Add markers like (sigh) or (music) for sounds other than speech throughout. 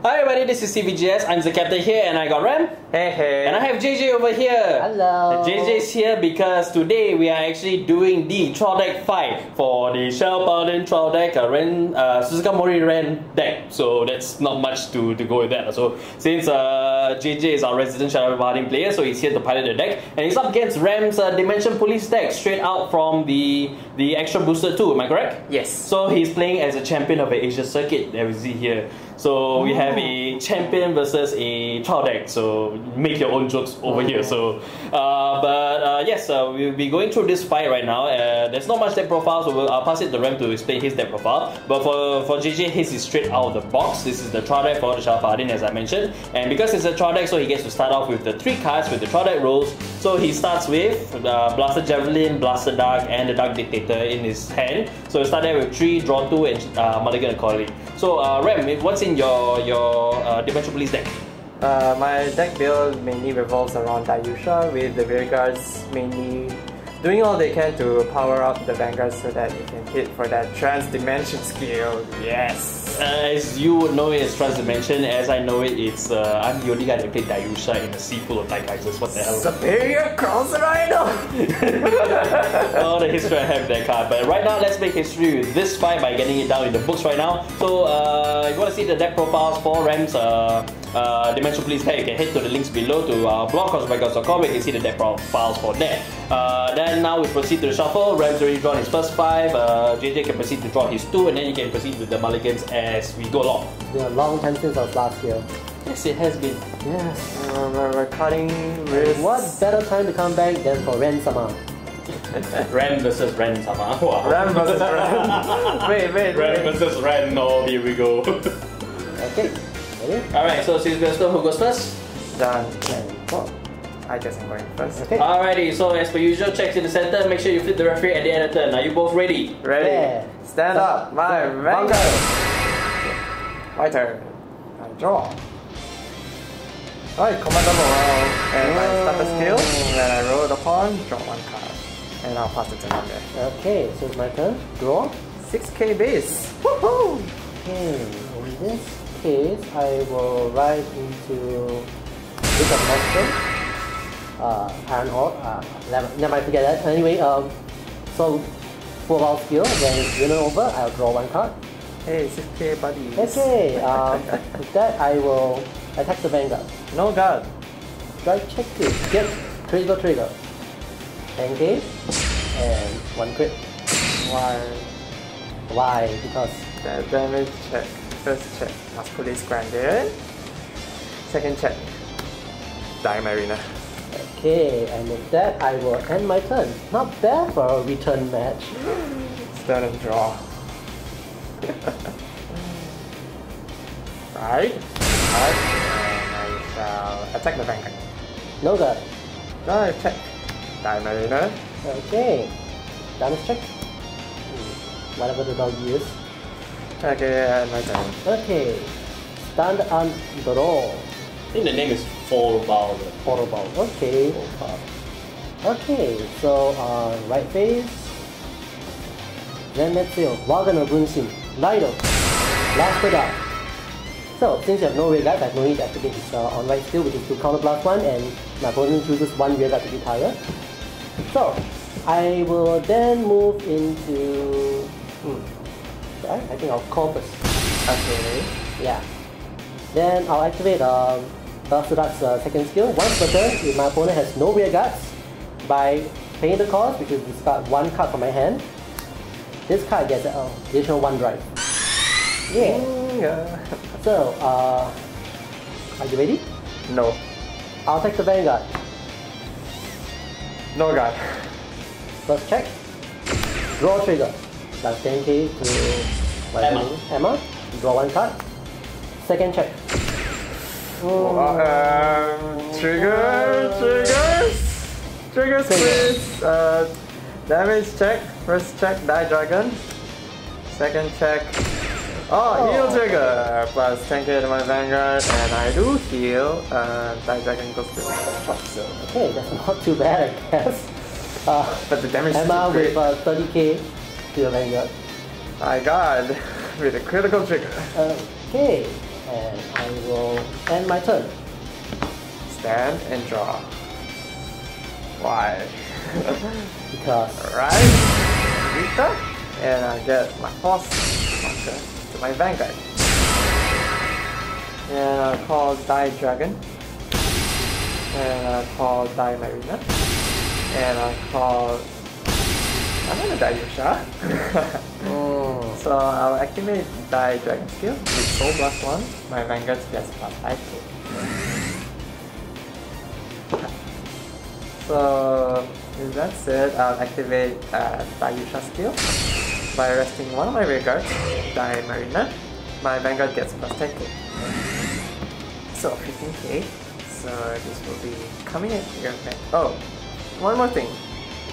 Hi everybody, this is CVGS. I'm the captain here and I got Ram. Hey, hey. And I have JJ over here. Hello. JJ's here because today we are actually doing the trial deck fight for the Shadow Paladin trial deck, a Ren, uh, Suzugamori Ren deck. So that's not much to, to go with that. So since uh, JJ is our resident Shadow Paladin player, so he's here to pilot the deck. And he's up against Ram's uh, Dimension Police deck straight out from the, the extra booster too, am I correct? Yes. So he's playing as a champion of the Asia circuit that we see here. So we have a champion versus a trial deck. So make your own jokes over here. So, uh, but uh, yes, uh, we'll be going through this fight right now. Uh, there's not much deck profile, so we'll, I'll pass it to Rem to explain his deck profile. But for for JJ, his is straight out of the box. This is the trial deck for the Shadow Paladin, as I mentioned. And because it's a deck, so he gets to start off with the three cards with the deck rules. So he starts with uh, Blaster Javelin, Blaster Dark, and the Dark Dictator in his hand. So he start there with three, draw two, and uh, Mulligan accordingly. So uh, Rem, what's in your your uh, Dimension Police deck? Uh, my deck build mainly revolves around Daiyusha with the Rearguards mainly doing all they can to power up the Vanguard so that it can hit for that Trans Dimension (laughs) skill. Yes! As you would know it as Trans Dimension, as I know it, it's uh, I'm the only guy that played Daiyusha in a sea full of Daikaisers. What the hell? Superior Cross Rider! (laughs) oh, the history I have that card. But right now, let's make history with this fight by getting it down in the books right now. So, uh, you want to see the deck profiles for Rams uh, uh, Dimension Police deck, you can head to the links below to our blog, cosmicos.com, where you can see the deck profiles for that. Uh, then now we proceed to the shuffle. Rams already drawn his first five. Uh, JJ can proceed to draw his two, and then you can proceed with the mulligans as we go along. It's been a long time since our last year. Yes, it has been. Yes. Uh, we're, we're cutting wrists. What better time to come back than for Ren Sama? (laughs) Ram versus Ren Sama. (laughs) Wow. Ram versus Ram. (laughs) wait, wait, Ram wait. versus Ren. Oh, here we go. Okay. Ready? Alright, so since we're still who goes first? Done. And four. I guess I'm going first. Okay. Alrighty, so as per usual, checks in the center. Make sure you flip the referee at the end of the turn. Are you both ready? Ready? Yeah. Stand up, my Vanguard. Vanguard. My turn. I draw. Alright, Commander Laurel. And I oh. start the skill. Then I roll the pawn, draw one card. And I'll pass it to Manga. Okay, so it's my turn. Draw. 6k base. Woohoo! Okay, in this case, I will write into of Monster. Uh, Iron Ore. Uh, never, never mind, forget that. Anyway, um, so full out skill. When it's winner over, I'll draw one card. Hey, 6k buddies. Okay, um, (laughs) with that, I will attack the Vanguard. No guard. Strike check this. Get critical trigger. 10k and one crit. Why? Why? Because The damage check. First check. Mass Police Granted. Second check. Die Marina. okay, and with that, I will end my turn. Not bad for a return match. Start and draw. (laughs) right. Right. And I shall attack the Vanguard. No good. No, check. Die Marina. Okay. Damage check. Hmm, Whatever the dog is. Okay, and my turn. Okay. Stand on draw. I think the name is Fullbau. Horrible. Okay. Okay, so uh, right face. Then let's see. Wagon of Bunshin. Lido. Last it up. So, since you have no rear guard, I have no need to activate his uh, on right skill, which is to counter plus one, and my opponent chooses one rear guard to retire. So, I will then move into. Hmm. Right? I think I'll call first. Okay. Yeah. Then I'll activate um, Bastard's uh, second skill. Once per turn, if my opponent has no rear guards, by paying the cost, which is discard one card from my hand, this card gets an uh, additional one drive. Yeah. Mm, yeah. (laughs) So, uh, are you ready? No. I'll take the Vanguard. No guard. First check. Draw trigger. That's 10k to what is Emma. Emma. Draw one card. Second check. Um, trigger, triggers, trigger please. Uh, damage check. First check, die dragon. Second check. Oh, heal Oh. trigger plus 10k to my vanguard, and I do heal. Uh, die dragon goes to so. Okay, that's not too bad, I guess. Uh, But the damage Emma is great. with uh, 30k to your Vanguard. My god, with a critical trigger. Okay, And I will end my turn. Stand and draw. Why? Because (laughs) Right? Rita. And I get my force marker to my vanguard. And I call Die Dragon. And I call Die Marina. And I call I'm gonna Daiyusha. (laughs) mm, so I'll activate Die Dragon skill with Soul Blast 1. My Vanguard gets plus 5k. So if that's it, I'll activate uh, Daiyusha skill by resting one of my rear guards, Die Marina. My Vanguard gets plus 10k. So 15k. So this will be coming at your van- Oh, one more thing.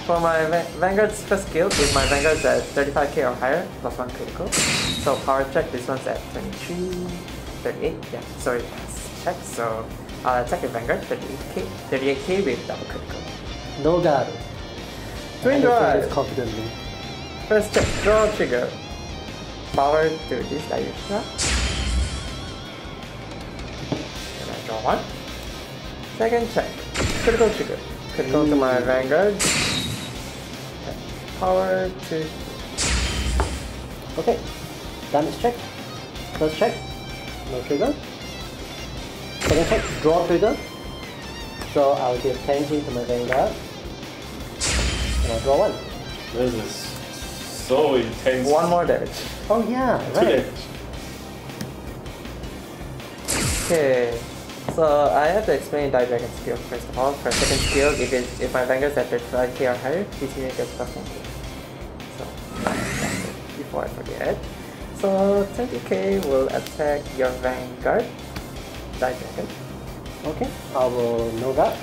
For my Va- Vanguard's first skill, if my Vanguard's at 35k or higher, plus 1 critical. So power check, this one's at 23, 38, yeah, so it has check. So uh, I'll attack your Vanguard, 38k, 38k with double critical. no guard. Twin I can say drive. confidently. First check, draw trigger. Power to this Daiyusha. And I draw one. Second check, critical trigger. Critical to my Vanguard. Power to Okay. Damage check. First check. No trigger. Second check. Draw trigger. So I'll give 10k to my Vanguard. And I'll draw one. This is so intense. one more damage. Oh yeah, Two right. damage. Okay, so I have to explain Die Dragon skill first of all. For second skill, if it, if my Vanguard's at 35k uh, or higher, DTA gets plus 1k. So that's it, before I forget. So 20k will attack your Vanguard, Die Dragon. Okay. I will no guard.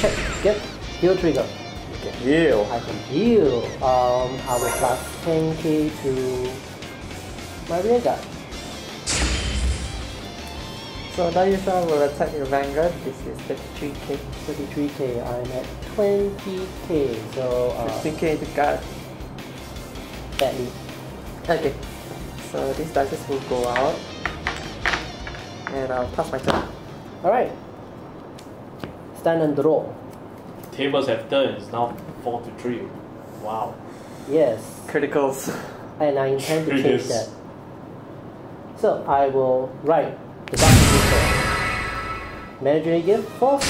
Check. Get. Heal trigger. You can heal. I can heal. Um, I will plus 10k to my rear guard. So Daiyusha will attack your Vanguard. This is 33k. 33k. I'm at 20k. So uh, 15k to guard. badly. Okay. So these dice will go out. And I'll pass my turn. Alright. Stand and draw. Tables have turned. It's now four to three. Wow. Yes. Criticals. And I intend to change Yes. that. So I will write the Dark Future. Mandatory gift force.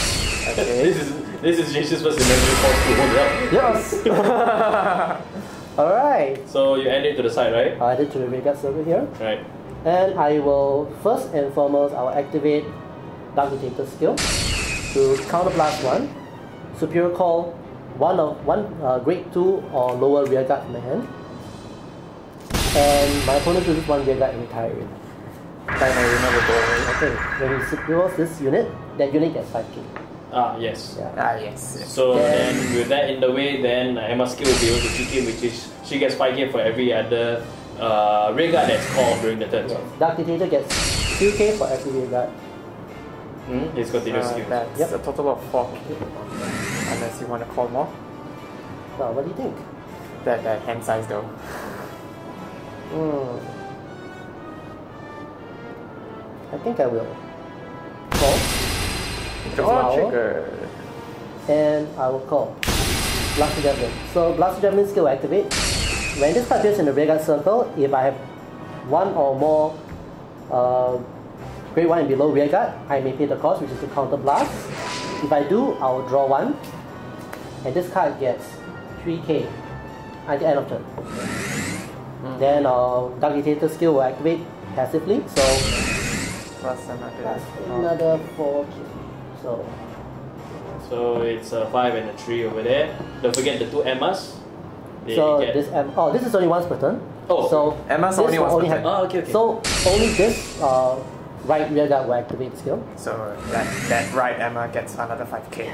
this is this is Jason's first imaginary force to hold up. Yes. (laughs) (laughs) Alright. So you add it to the side, right? I'll add it to the regard server here. Right. And I will first and foremost I will activate Dark Dictator skill to counterblast one. Superior call one of one uh, grade two or lower rear guard from my hand. And my opponent chooses one rear guard and retire it. Time I remember going. Okay, when he secures this unit, that unit gets 5k. Ah yes. Yeah. Ah, yes. yes. So Then- then with that in the way, then uh, Emma skill will be able to kick in, which is she gets 5k for every other uh, rear guard that's called during the turn. Yes. Dark Dictator gets 2k for every rear guard. Hmm? It's continuous Uh, skill. that's Yep. a total of 4k. Unless you want to call more. Well, what do you think? That, that hand size though. Hmm. I think I will. Draw trigger. and I will call Blaster Javelin. So Blaster Javelin skill activate. When this card appears in the rearguard circle, if I have one or more uh, grade 1 and below rearguard, I may pay the cost, which is to counter blast. If I do, I will draw one, and this card gets 3k at the end of turn. Then uh, Dark Dictator skill will activate passively, so Plus another. that's another 4k. So So it's a five and a three over there. Don't forget the two Emmas. They So get- this um, oh this is only once per turn. Oh. so Emma's only will once per have- turn. Oh, okay, okay. So only this uh, right rear guard will activate the skill. So that, that right Emma gets another 5k.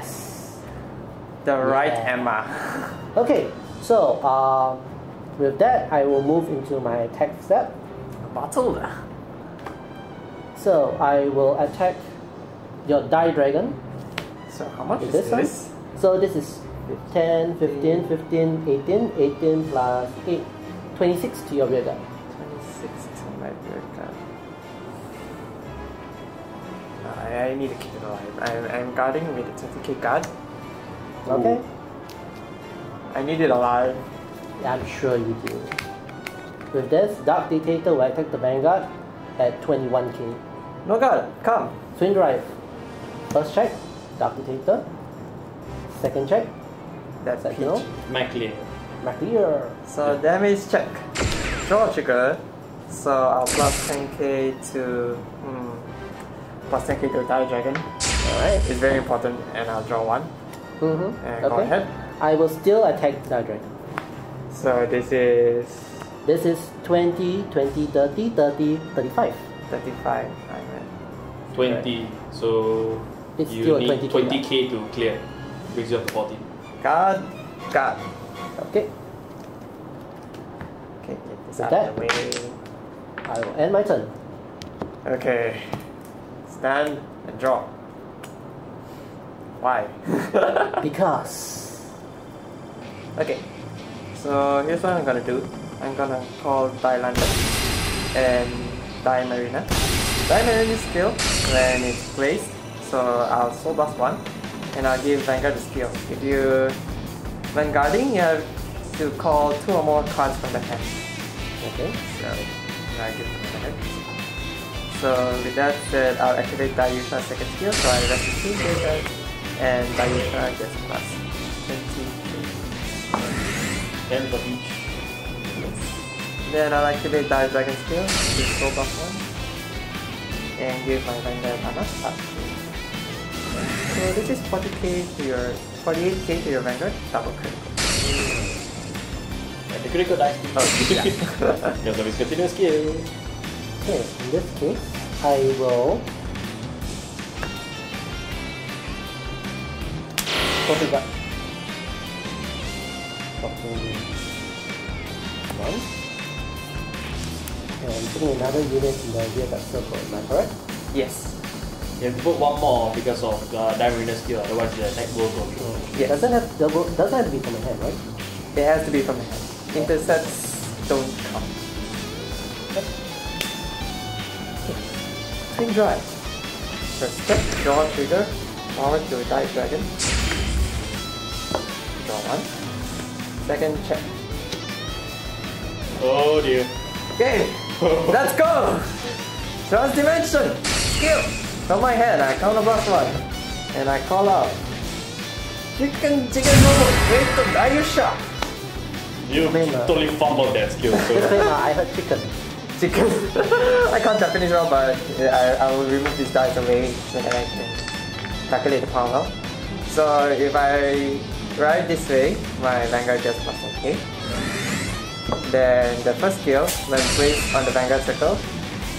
The right Yeah. Emma. (laughs) (laughs) Okay, so uh, with that I will move into my attack step. Bottle. So I will attack your die dragon. So how much Is is this one? this? So this is 10, 15, 15, 18, 18 plus 8, 26 to your rear guard. 26 to my rear guard. I, I need to keep it alive. I'm, I'm guarding with a 20k guard. Okay. I need it alive. Yeah, I'm sure you do. With this, Dark Dictator will attack the Vanguard at 21k. No guard, come. Swing Drive. First check, Dark Dictator. Second check, That's Sentinel. peach. MacLean. Maclear. So damage check. Draw trigger. So I'll plus 10k to hmm, plus 10k to die dragon. Alright. It's very important, and I'll draw one. Mm-hmm. And go okay. ahead. I will still attack Dark Dragon. So this is This is 20, 20, 30, 30, 35. 35. I'm at 20. So It's you still a need 20K 20k to clear. Brings you up to 40. Card, card. Okay. Okay, get this With out that- of the way. I will end my turn. Okay. Stand and draw. Why? (laughs) Because. okay. So here's what I'm gonna do. I'm gonna call Thailander and Thai Marina. Thai Marina skill when it's placed. So I'll soul blast one and I'll give Vanguard the skill. If you when guarding you have to call two or more cards from the hand. Okay. So I give it. So with that said, I'll activate Daiyusha's second skill, so I rest two data and Daiyusha gets plus 20. 10 for each. Then I'll activate Dire Dragon skill, give soul buff one, and give my Vanguard mana up. So this is 40k to your 48k to your Vanguard, double critical. And the critical dice. Oh, yeah. (laughs) Because of his continuous skill. Okay, in this case, I will. Copy that. Copy one. And putting another unit in the rear guard circle, am I correct? yes. You have to put one more because of Diamond skill, otherwise the attack will go through. Yes. Doesn't have double doesn't have to be from the hand, right? It has to be from the hand. Intercepts don't count. Twin Drive. First step, draw trigger, power to die dragon. Draw one. Second check. Oh dear. Okay, (laughs) let's go! Trans Dimension! Skill! From my hand, I counter blast one. And I call out. Chicken, chicken, no! Wait to Daiyusha! You I mean, uh, totally fumbled that skill. So. (laughs) I heard chicken. Chicken. (laughs) I can't Japanese well, but I, I will remove these dice away so that I can calculate the power. So if I ride this way, my Vanguard gets plus 1k. Then the first skill, when placed on the Vanguard circle,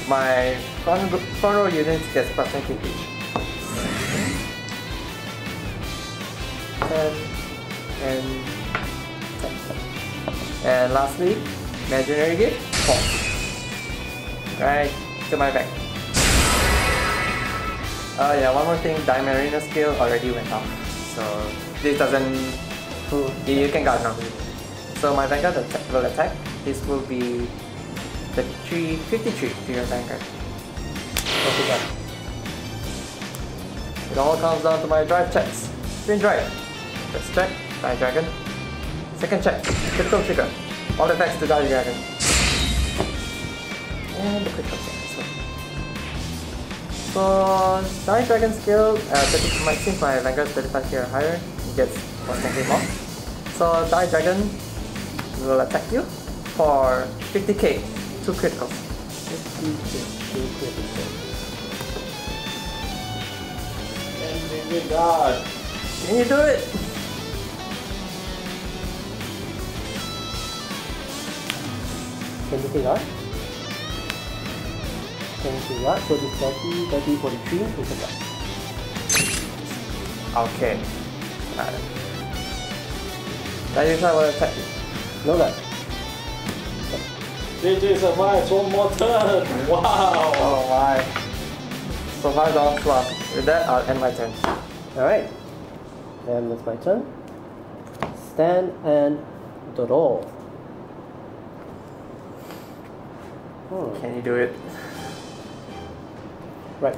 my row units gets plus 1k each. 10 and And lastly, imaginary gift, 4. Right, to my back. Oh yeah, one more thing, Dimarina skill already went off. So this doesn't, you you can guard now. So my Vanguard will attack. This will be the 353 to your Vanguard. Copy that. It all comes down to my drive checks. Twin drive. First check, die dragon. Second check, critical trigger. All the effects to die dragon. And the critical check. So, for die dragon skill, uh, 30, my, since my Vanguard 35 here or higher, it gets 1 more. So die dragon will attack you for 50k, two criticals. 50 to 2 critical. And God. Can you do it? Can you figure out? Can you figure out? So this 30, 30, 43 is a block. Okay. Got it. Daiyusha will attack you. No luck. JJ survives one more turn. (laughs) Oh, wow. Oh my. Survived on slot. With that, I'll end my turn. Alright. Then that's my turn. Stand and draw. Hmm. Can you do it? Right.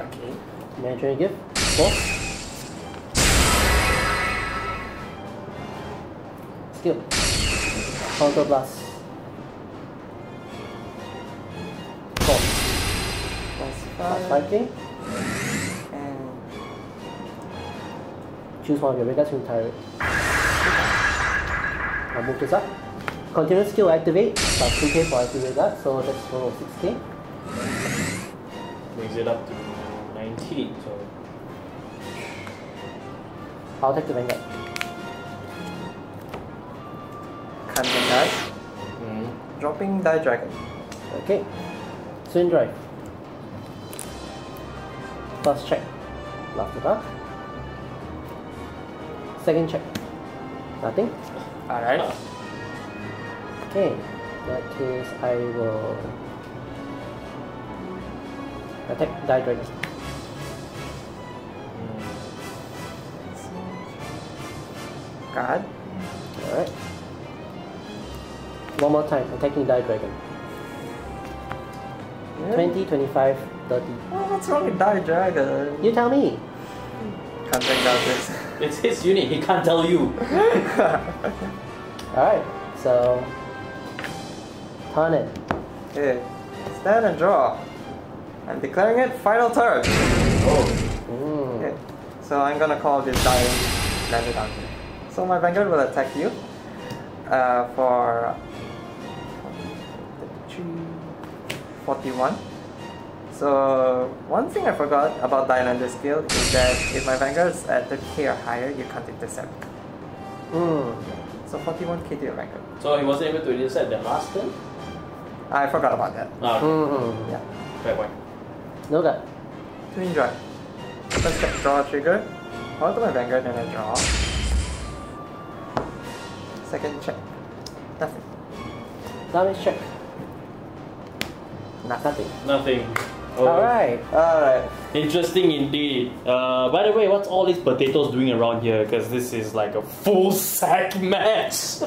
Okay. Imaginary gift. Four. Skill. Counter blast. Four. Plus Plus five. 5k. And Choose one of your regards to retire it. I'll move this up. Continuous skill activate. Plus 2k for every regard, so that's a total of 6k. Brings it up to 19. So I'll take the Vanguard. Kanban die. mm. Dropping Die Dragon. Okay. Swing drive. First check. Last the dark. Second check. Nothing. Alright. Okay. In that case, I will attack Die Dragon. God. Alright. One more time. Attacking Die Dragon. Yeah. 20, 25, 30. Oh, what's wrong with Die Dragon? You tell me. Can't think about this. It's his unit, he can't tell you. (laughs) Alright. So. Turn it. Okay. Stand and draw. I'm declaring it final turn. Oh. Mm. Okay. So I'm gonna call this die landed on here. So my Vanguard will attack you. Uh, for 41. So one thing I forgot about Dilander skill is that if my Vanguard is at 30k or higher, you can't intercept. Mm. So 41k to your Vanguard. So he wasn't able to intercept the last turn? I forgot about that. Ah, Mm-hmm. Yeah. fair point. No gut. Twin drive. First check draw a trigger. Power to my Vanguard and I draw. Second check. Nothing. Damage check. Nothing. Nothing. Oh, Alright. Alright. Interesting indeed. Uh, by the way, what's all these potatoes doing around here? Because this is like a full sack match. (laughs)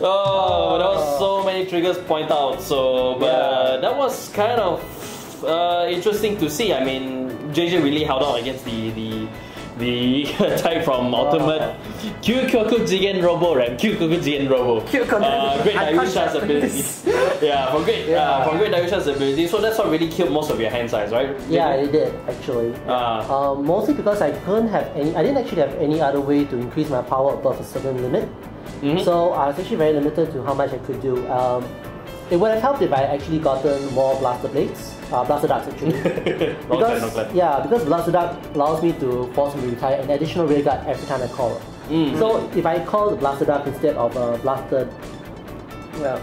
oh, there was so many triggers point out. So, but Yeah. that was kind of uh, interesting to see. I mean, JJ really held on against the the the (laughs) type from Ultimate Kyukyoku Jigen Robo, right? Kyukyoku Jigen Robo. (laughs) Uh, great Daiyusha's ability. (laughs) Yeah, from great, uh, Yeah. from great Daiyusha's ability. So that's what really killed most of your hand size, right? Yeah, it did actually. Ah. Um, mostly because I couldn't have any. I didn't actually have any other way to increase my power above a certain limit. Mhm. So I was actually very limited to how much I could do. Um, it would have helped if I actually gotten more blaster blades, uh, blaster darts actually. Wrong (laughs) because side, wrong side. yeah, because blaster dart allows me to force me to retire an additional rear guard every time I call. Mm. So if I call the blaster dart instead of a blaster, well,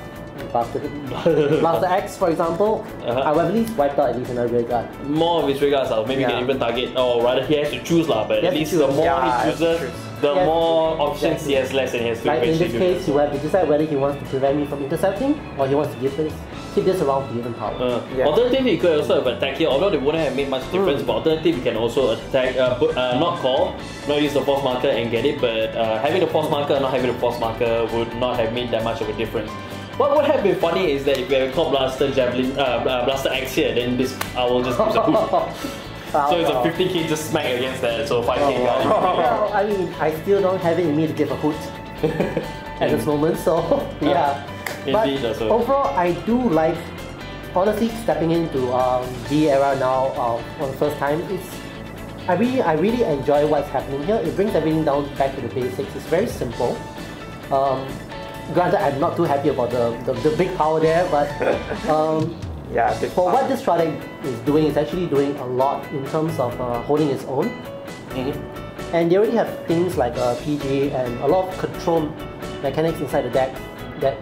blaster, (laughs) blaster X for example, Uh-huh. I will at least wipe out at least another rear guard. More of his regards, uh, maybe he Yeah. can even target, or rather he has to choose, lah. but He at least choose. the more Yeah, he he has to chooses, the He has to more options he has less and he has to Like in eventually this do case, it. you have to decide whether he wants to prevent me from intercepting or he wants to give this, keep this around even power. Uh, Yeah. Alternatively, you could also have attacked here, although they wouldn't have made much difference. But alternatively, you can also attack, uh, put, uh, not call, not use the force marker and get it. But uh, having the force marker, not having the force marker would not have made that much of a difference. What would have been funny is that if we had called Blaster Javelin, uh, Blaster X here, then this I will just use a (laughs) push. So it's a 50k just smack against that, so 5k guard. (laughs) Well, I mean, I still don't have it in me to give a hoot (laughs) at this moment, so yeah. But Indeed, overall, I do like, honestly, stepping into um, D era now uh, for the first time. It's I really, I really enjoy what's happening here. It brings everything down back to the basics. It's very simple. Um, granted, I'm not too happy about the, the, the big power there, but (laughs) um, Yeah, for what this product is doing, it's actually doing a lot in terms of uh, holding its own. Mhm. And they already have things like uh, PG and a lot of control mechanics inside the deck that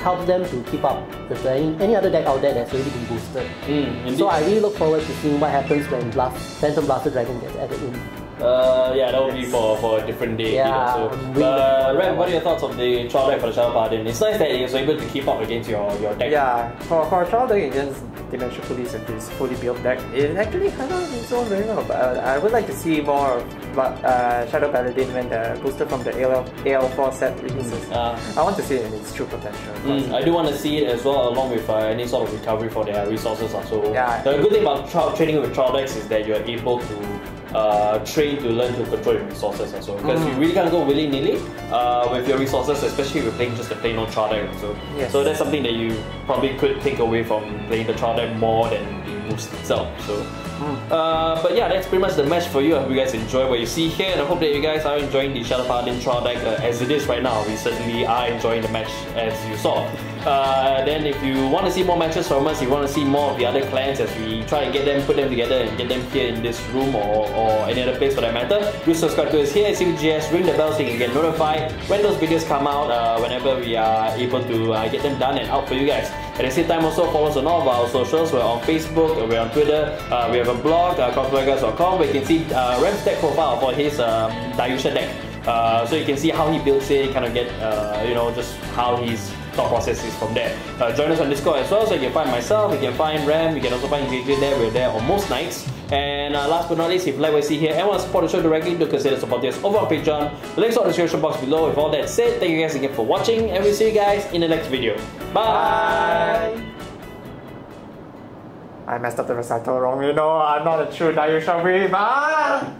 help them to keep up with any, any other deck out there that's already been boosted. Mm. So I really look forward to seeing what happens when Blast, Phantom Blaster Dragon gets added in. Uh, yeah, that would be for, for a different day. Yeah, also. I'm really But uh, Ram, what are your thoughts on the trial deck for the Shadow Paladin? It's nice that it's able to keep up against your, your deck. Yeah, for, for a trial deck against Dimension Police and this fully built deck, it actually kind of its own very well. But I would like to see more of uh, Shadow Paladin when the booster from the AL, AL4 set releases. Uh, I want to see it in its true potential. Mm, I do want to see it as well, along with uh, any sort of recovery for their resources. uh, So Yeah. the good thing about tra- training with trial decks is that you're able to uh, train to learn to control your resources also. Because you Mm. really can't go willy nilly uh, with your resources, especially if you're playing just a plain old trial deck. So, Yes. so that's something that you probably could take away from playing the trial deck more than the boost itself. So. Uh, but yeah, that's pretty much the match for you. I hope you guys enjoy what you see here, and I hope that you guys are enjoying the Shadow Paladin trial deck uh, as it is right now. We certainly are enjoying the match as you saw. Uh, then, if you want to see more matches from us, you want to see more of the other clans as we try and get them, put them together, and get them here in this room or, or any other place for that matter, do subscribe to us here at CVGS, ring the bell so you can get notified when those videos come out, uh, whenever we are able to uh, get them done and out for you guys. At the same time, also follow us on all of our socials. We're on Facebook, we're on Twitter, uh, we have a blog, uh, cosmoguys.com, where you can see uh, deck profile for his um, Daiyusha deck. Uh, so you can see how he builds it, kind of get, uh, you know, just how his thought process is from there. Uh, join us on Discord as well, so you can find myself, you can find Ram, you can also find JJ there. We're there on most nights. And uh, last but not least, if you like what you see here and want to support the show directly, do consider supporting us over on Patreon. The links are in the description box below. With all that said, thank you guys again for watching, and we'll see you guys in the next video. Bye! I messed up the recital wrong, you know, I'm not a true Daiyusha Weave. Ah!